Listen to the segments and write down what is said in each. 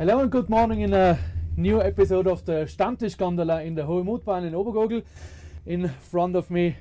Hello and good morning in a new episode of the Stammtisch Gondola in the Hohe Mutbahn in Obergurgl. In front of me,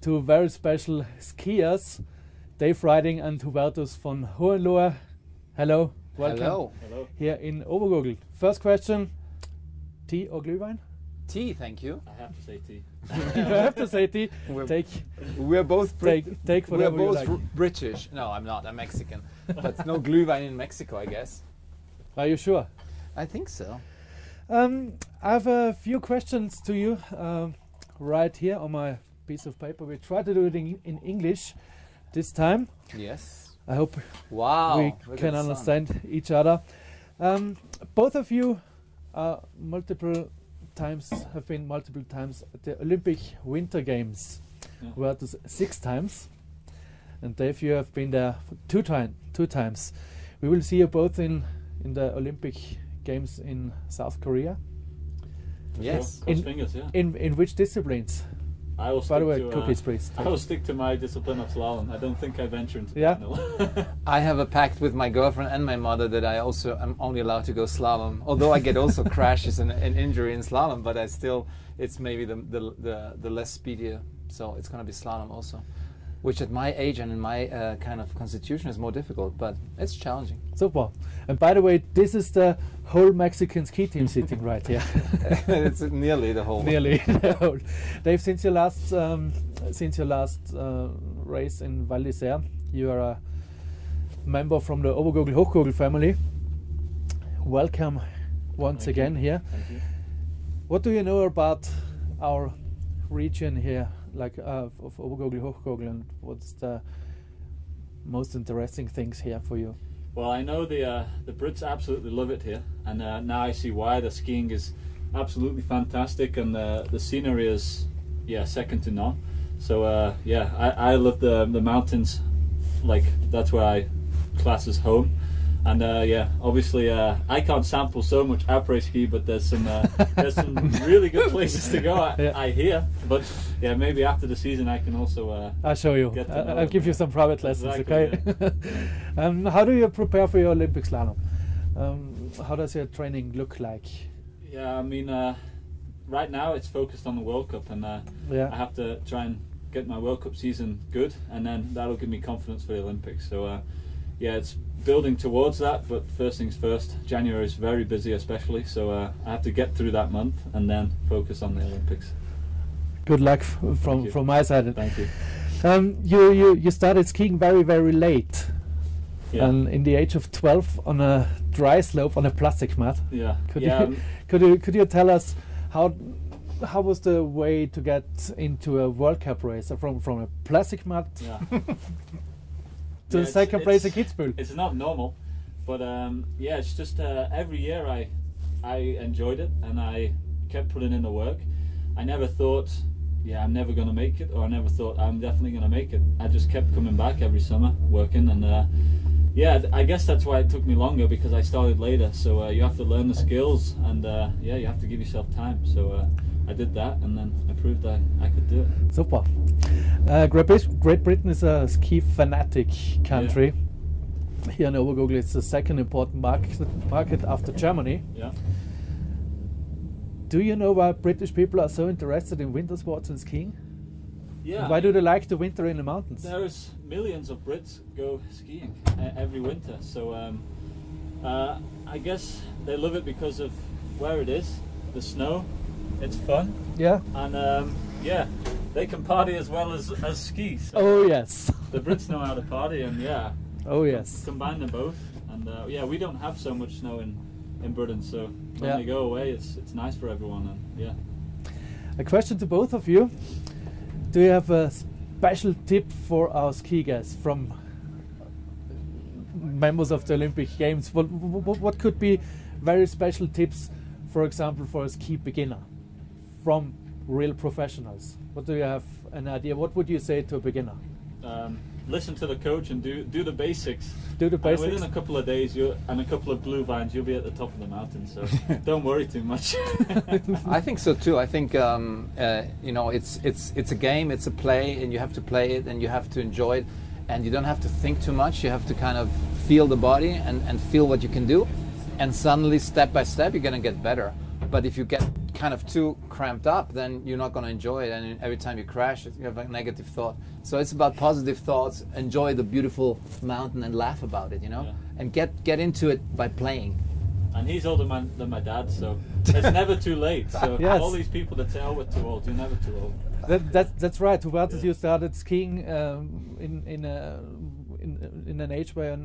two very special skiers, Dave Ryding and Hubertus von Hohenlohe. Hello, welcome Hello. Hello. here in Obergurgl. First question, tea or Glühwein? Tea, thank you. I have to say tea. you have to say tea. We're, Take, we're both Brit- take, take we're whatever you both like. r- British. No, I'm not. I'm Mexican. but no Glühwein in Mexico, I guess. Are you sure? I think so. Um, I have a few questions to you um, right here on my piece of paper. We try to do it in, in English this time. Yes. I hope Wow. we can the sun. understand each other. Um, both of you are multiple times have been multiple times at the Olympic Winter Games. Yeah. Where to six times, and Dave, you have been there two time two times. We will see you both in in the Olympic Games in South Korea. Yes. Sure. Cross In- fingers, yeah. In in which disciplines? I will By stick the way, to, uh, cookies, please. I will stick to my discipline of slalom. I don't think I venture into Yeah. downhill. I have a pact with my girlfriend and my mother that I also am only allowed to go slalom. Although I get also crashes and, and injury in slalom, but I still it's maybe the the the, the less speedier. So it's gonna be slalom also, which at my age and in my uh, kind of constitution is more difficult, but it's challenging. Super. And by the way, this is the whole Mexican ski team sitting right here. it's nearly the whole. Nearly. the whole. Dave, since your last um, since your last uh, race in Val d'Isère, you are a member from the Obergurgl Hochgurgl family. Welcome once Thank you. again here. Thank you. What do you know about our region here, like uh, of Obergurgl Hochgurgl, and what's the most interesting things here for you? Well, I know the uh, the Brits absolutely love it here, and uh, now I see why. The skiing is absolutely fantastic, and uh, the scenery is yeah second to none. So uh, yeah, I, I love the the mountains. Like that's where I class as home. And uh, yeah, obviously uh, I can't sample so much après ski, but there's some uh, there's some really good places to go. I, Yeah. I hear, but yeah, maybe after the season I can also uh, I'll show you. Get to I- know I'll give you some private lessons, Exactly, okay? um, how do you prepare for your Olympic slalom? Um, how does your training look like? Yeah, I mean, uh, right now it's focused on the World Cup, and uh, I have to try and get my World Cup season good, and then that'll give me confidence for the Olympics. So, uh, yeah, it's building towards that. But first things first, January is very busy, especially. So uh, I have to get through that month and then focus on the Olympics. Good luck f- from from my side. Thank you. Um, you, you you started skiing very very late, Yeah. and in the age of 12 on a dry slope on a plastic mat. yeah. Could yeah. you um, could you could you tell us how how was the way to get into a World Cup race from from a plastic mat yeah. to Yeah, the second place in Kitzbühel? It's not normal, but um, yeah, it's just uh, every year I I enjoyed it and I kept putting in the work. I never thought, yeah, I'm never gonna make it, or I never thought I'm definitely gonna make it. I just kept coming back every summer, working, and uh, yeah, I guess that's why it took me longer because I started later. So uh, you have to learn the skills, and uh, yeah, you have to give yourself time. So uh, I did that, and then I proved I, I could do it. Super. Uh, Great, Brit- Great Britain is a ski fanatic country. Yeah. Here in Obergurgl, it's the second important market, market after Germany. Yeah. Do you know why British people are so interested in winter sports and skiing? Yeah. Why do they like the winter in the mountains? There's millions of Brits go skiing uh, every winter, so um, uh, I guess they love it because of where it is, the snow. It's fun, Yeah. and um, yeah, they can party as well as as ski. So Oh yes. the Brits know how to party, and yeah, Oh yes. combine them both. And uh, yeah, we don't have so much snow in in Britain, so when Yeah. they go away, it's it's nice for everyone. And yeah, A question to both of you. Do you have a special tip for our ski guys from members of the Olympic Games? What, what, what could be very special tips, for example, for a ski beginner from real professionals? What do you have an idea? What would you say to a beginner? um, listen to the coach and do do the basics. Do the And basics. within a couple of days, you and a couple of Glühweins, you'll be at the top of the mountain. So don't worry too much. I think so too. I think um, uh, you know it's it's it's a game, it's a play, and you have to play it and you have to enjoy it, and you don't have to think too much. You have to kind of feel the body and, and feel what you can do, and suddenly step by step you're going to get better but if you get kind of too cramped up then you're not going to enjoy it and every time you crash you have a negative thought so it's about positive thoughts enjoy the beautiful mountain and laugh about it you know Yeah. and get get into it by playing And he's older man than my dad, so it's never too late. So Yes. all these people that say, "Oh, we're too old," you're never too old. That, that, that's right. Hubertus, Yeah. you started skiing um, in in, a, in in an age where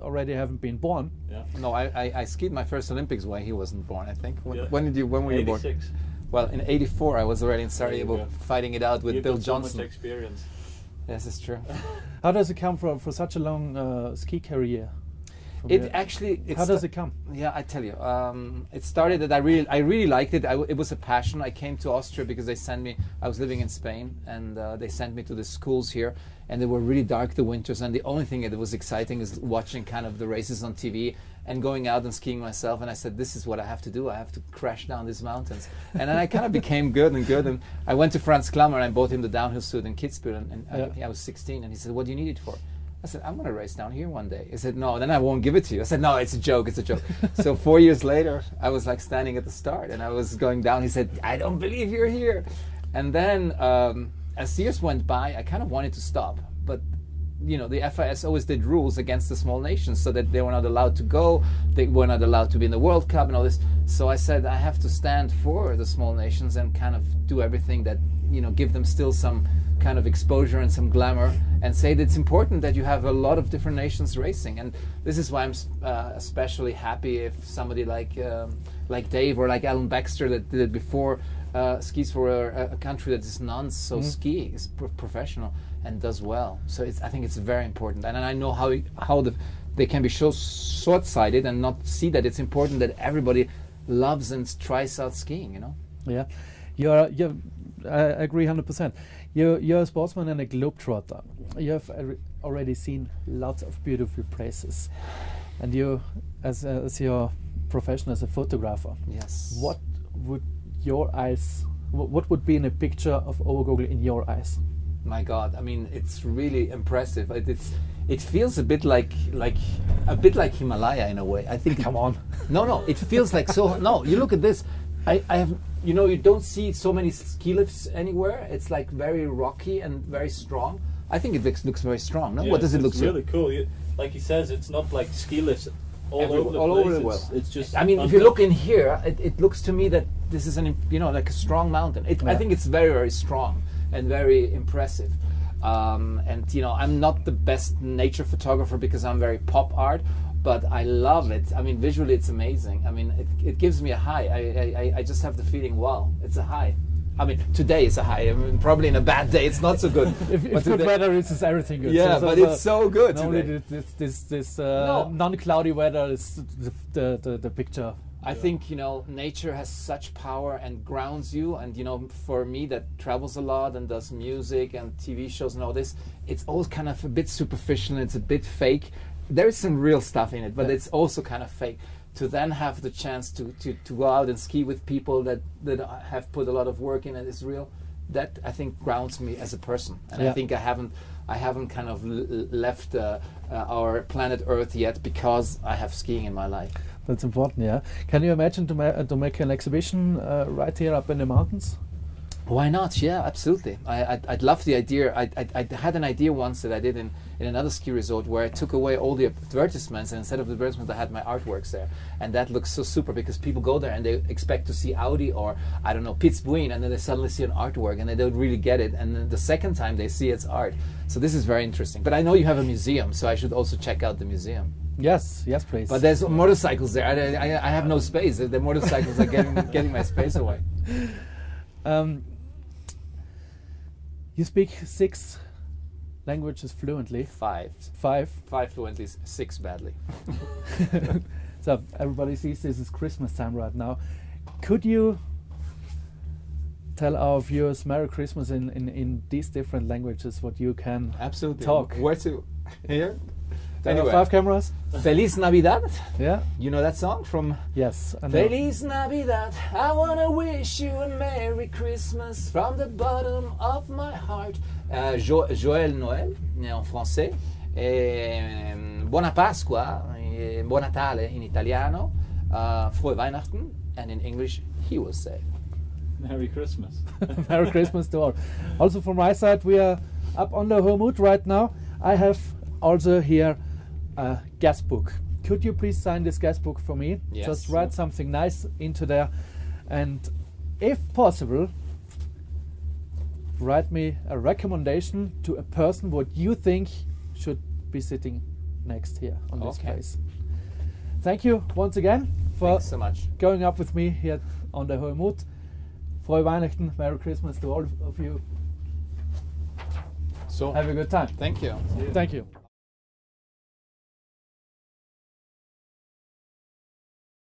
already haven't been born. Yeah. no I, I, I skied my first olympics when he wasn't born i think when, Yeah. when did you when were you born 86. well in 84 i was already in sarajevo fighting it out with You've bill got so much johnson experience. yes it's true How does it come from for such a long uh, ski career? It actually How does it come? Yeah, I tell you, um, it started that I really, I really liked it. I it was a passion. I came to Austria because they sent me. I was living in Spain, and uh, they sent me to the schools here, and they were really dark the winters. And the only thing that was exciting is watching kind of the races on TV and going out and skiing myself. And I said, this is what I have to do. I have to crash down these mountains. and then I kind of became good and good. And I went to Franz Klammer and I bought him the downhill suit in Kitzbühel, and, and Yeah. I, I was 16. And he said, what do you need it for? I said, I'm going to race down here one day. He said, No, then I won't give it to you. I said, No, it's a joke. It's a joke. so four years later, I was like standing at the start and I was going down. He said, I don't believe you're here. And then um, as years went by, I kind of wanted to stop. But you know, the FIS always did rules against the small nations so that they were not allowed to go, they were not allowed to be in the World Cup and all this. So I said, I have to stand for the small nations and kind of do everything that, you know, give them still some kind of exposure and some glamour and say that it's important that you have a lot of different nations racing. And this is why I'm uh, especially happy if somebody like, um, like Dave or like Alain Baxter that did it before uh, skis for a, a country that is non so ski is pro- professional and does well. So it's, I think it's very important, and I know how how the, they can be so short-sighted and not see that it's important that everybody loves and tries out skiing. You know. Yeah, you're you're. I agree hundred percent. You're you're a sportsman and a globetrotter. You have already seen lots of beautiful places, and you, as as your profession as a photographer, Yes. what would your eyes? What would be in a picture of Obergurgl in your eyes? my god i mean it's really impressive it, it's it feels a bit like like a bit like himalaya in a way i think Come on. no no it feels like so no you look at this i i have you know you don't see so many ski lifts anywhere it's like very rocky and very strong i think it looks looks very strong no Yeah, what does it look like? really cool. You, like he says, it's not like ski lifts all Everywhere- over the all place. over the it's, world. it's just. I mean, if you look in here, it, it looks to me that this is an you know like a strong mountain. It, I think it's very very strong and very impressive. Um, and you know, I'm not the best nature photographer because I'm very pop art, but I love it. I mean, visually, it's amazing. I mean, it, it gives me a high. I, I, I- I just have the feeling, wow, it's a high. I mean, today is a high. I mean, probably in a bad day, it's not so good. If, But if good weather is, is everything good. yeah, but it's so good Normally, today. this this this, this uh, No. non-cloudy weather is the the, the, the picture. I think you know nature has such power and grounds you, and you know for me that travels a lot and does music and TV shows and all this, it's all kind of a bit superficial. It's a bit fake. There is some real stuff in it, but Yeah. it's also kind of fake. To then have the chance to, to, to go out and ski with people that that have put a lot of work in it is real. That I think grounds me as a person, and I think I haven't I haven't kind of left uh, uh, our planet Earth yet because I have skiing in my life. That's important, yeah. Can you imagine to, ma- to make an exhibition uh, right here up in the mountains? Why not? Yeah, absolutely. I, I'd, I'd love the idea. I, I, I had an idea once that I did in, in another ski resort where I took away all the advertisements and instead of the advertisements, I had my artworks there. And that looks so super because people go there and they expect to see Audi or, I don't know, Piz Buin, and then they suddenly see an artwork and they don't really get it. And then the second time they see it's art. So this is very interesting. But I know you have a museum, so I should also check out the museum. Yes, yes, please. But there's motorcycles there. I, I, I have no space. The motorcycles are getting, getting my space away. um, you speak six languages fluently. Five. Five. Five fluently, six badly. so everybody sees this is Christmas time right now. Could you tell our viewers Merry Christmas in, in, in these different languages? What you can Absolutely. Talk. Where to? Here? There are Anyway. five cameras. Feliz Navidad. Yeah. You know that song from Yes. Feliz Navidad. I wanna wish you a Merry Christmas from the bottom of my heart. Euh, Jo- Joël Noël, né en français. E, ehm, buona Pasqua, e Buon Natale in italiano. uh, Frohe Weihnachten, and in English, he will say. Merry Christmas. Merry Christmas to all. Also from my side, we are up on the Hohe Mut right now. I have also here a guest book. Could you please sign this guest book for me? Yes. Just write something nice into there, and if possible, write me a recommendation to a person what you think should be sitting next here on this Okay. place. Thank you once again for Thanks so much. going up with me here on the Hohe Mut. Frohe Weihnachten, Merry Christmas to all of you. So, Have a good time. thank you. Thank you.